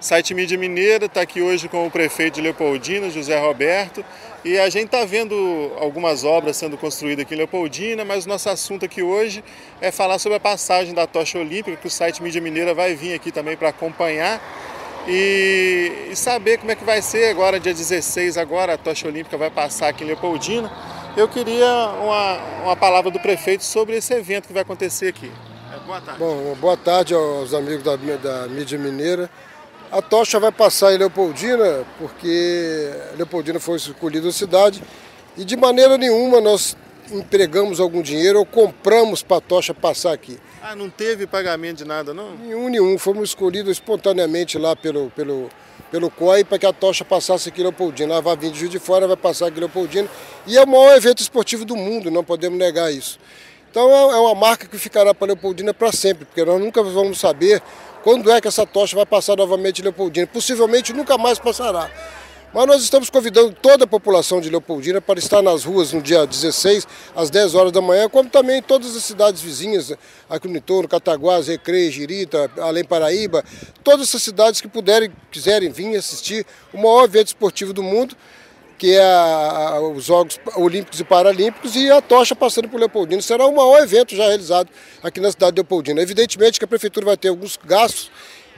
Site Mídia Mineira está aqui hoje com o prefeito de Leopoldina, José Roberto, e a gente está vendo algumas obras sendo construídas aqui em Leopoldina, mas o nosso assunto aqui hoje é falar sobre a passagem da tocha olímpica, que o site Mídia Mineira vai vir aqui também para acompanhar e, e, saber como é que vai ser agora, dia 16, agora a tocha olímpica vai passar aqui em Leopoldina. Eu queria uma, uma palavra do prefeito sobre esse evento que vai acontecer aqui. Boa tarde. Bom, boa tarde aos amigos da, da Mídia Mineira. A tocha vai passar em Leopoldina, porque Leopoldina foi escolhida a cidade e de maneira nenhuma nós empregamos algum dinheiro ou compramos para a tocha passar aqui. Ah, não teve pagamento de nada, não? Nenhum, nenhum. Fomos escolhidos espontaneamente lá pelo, pelo, pelo COI para que a tocha passasse aqui em Leopoldina. Ela vai vir de Juiz de Fora, vai passar aqui em Leopoldina. E é o maior evento esportivo do mundo, não podemos negar isso. Então é, é uma marca que ficará para Leopoldina para sempre, porque nós nunca vamos saber quando é que essa tocha vai passar novamente em Leopoldina. Possivelmente nunca mais passará. Mas nós estamos convidando toda a população de Leopoldina para estar nas ruas no dia 16, às 10 horas da manhã, como também todas as cidades vizinhas, aqui no entorno, Cataguás, Recreio, Girita, Além Paraíba, todas essas cidades que puderem, quiserem vir assistir o maior evento esportivo do mundo, que é a, os Jogos Olímpicos e Paralímpicos, e a tocha passando por Leopoldina. Será o maior evento já realizado aqui na cidade de Leopoldina. Evidentemente que a Prefeitura vai ter alguns gastos.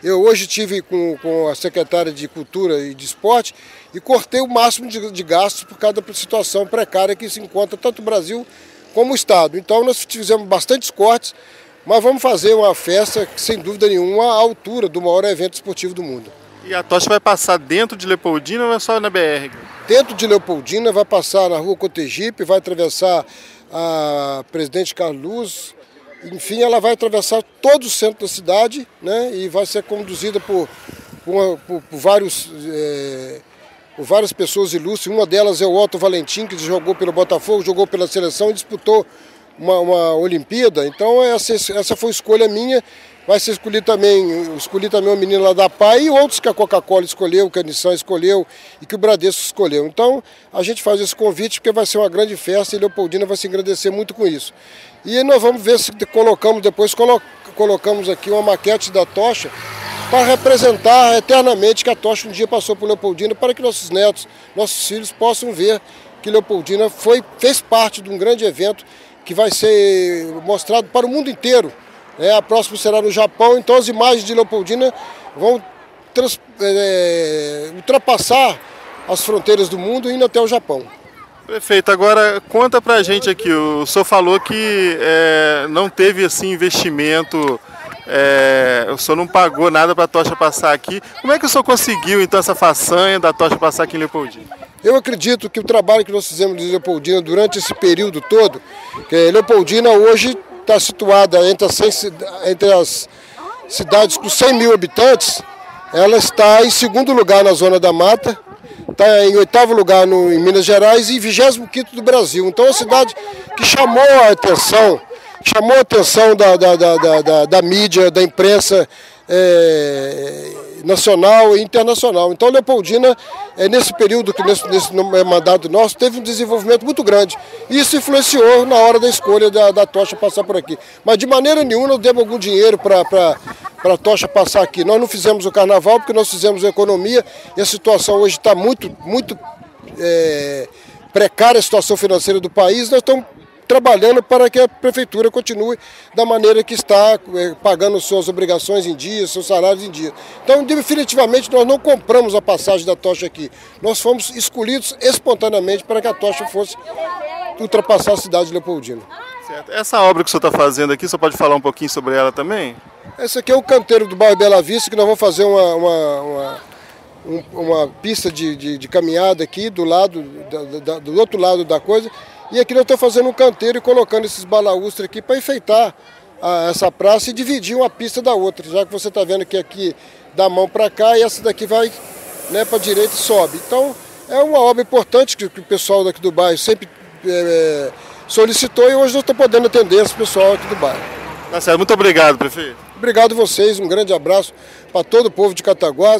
Eu hoje tive com, com a secretária de Cultura e de Esporte e cortei o máximo de, de gastos por causa da situação precária que se encontra tanto o Brasil como o Estado. Então nós fizemos bastantes cortes, mas vamos fazer uma festa sem dúvida nenhuma, à altura do maior evento esportivo do mundo. E a tocha vai passar dentro de Leopoldina ou é só na BR? Dentro de Leopoldina, vai passar na rua Cotegipe, vai atravessar a Presidente Carlos, enfim, ela vai atravessar todo o centro da cidade né, e vai ser conduzida por, por, por, por vários, é, por várias pessoas ilustres. Uma delas é o Otto Valentim, que jogou pelo Botafogo, jogou pela seleção e disputou uma, uma Olimpíada. Então essa, essa foi escolha minha vai ser escolhido também, escolhi também uma menina lá da PAI e outros que a Coca-Cola escolheu, que a Nissan escolheu e que o Bradesco escolheu. Então a gente faz esse convite porque vai ser uma grande festa e Leopoldina vai se engrandecer muito com isso. E nós vamos ver se colocamos depois, colo colocamos aqui uma maquete da tocha para representar eternamente que a tocha um dia passou por Leopoldina para que nossos netos, nossos filhos possam ver que Leopoldina foi, fez parte de um grande evento que vai ser mostrado para o mundo inteiro é, a próxima será no Japão, então as imagens de Leopoldina vão trans, é, ultrapassar as fronteiras do mundo indo até o Japão. Prefeito, agora conta pra gente aqui, o senhor falou que é, não teve assim investimento, é, o senhor não pagou nada para a tocha passar aqui. Como é que o senhor conseguiu então essa façanha da tocha passar aqui em Leopoldina? Eu acredito que o trabalho que nós fizemos em Leopoldina durante esse período todo, que Leopoldina hoje está situada entre as, 100, entre as cidades com 100 mil habitantes, ela está em segundo lugar na Zona da Mata, está em oitavo lugar no, em Minas Gerais e 25 do Brasil. Então é uma cidade que chamou a atenção, chamou a atenção da, da, da, da, da mídia, da imprensa é, nacional e internacional. Então Leopoldina, é, nesse período, que nesse, nesse mandato nosso, teve um desenvolvimento muito grande. Isso influenciou na hora da escolha da, da tocha passar por aqui. Mas de maneira nenhuma nós demos algum dinheiro para a tocha passar aqui. Nós não fizemos o carnaval porque nós fizemos a economia e a situação hoje está muito, muito é, precária a situação financeira do país. Nós estamos trabalhando para que a prefeitura continue da maneira que está, eh, pagando suas obrigações em dia, seus salários em dia. Então, definitivamente, nós não compramos a passagem da tocha aqui. Nós fomos escolhidos espontaneamente para que a tocha fosse ultrapassar a cidade de Leopoldina. Certo. Essa obra que o senhor está fazendo aqui, você pode falar um pouquinho sobre ela também? Esse aqui é o canteiro do bairro Bela Vista, que nós vamos fazer uma, uma, uma, uma pista de, de, de, caminhada aqui do lado, da, da, do outro lado da coisa, e aqui eu estou fazendo um canteiro e colocando esses balaústres aqui para enfeitar a, essa praça e dividir uma pista da outra, já que você está vendo que aqui dá mão para cá e essa daqui vai né, para a direita e sobe. Então é uma obra importante que, que o pessoal daqui do bairro sempre é, solicitou e hoje eu estou podendo atender esse pessoal aqui do bairro. Tá certo, muito obrigado, prefeito. Obrigado a vocês, um grande abraço para todo o povo de Cataguás.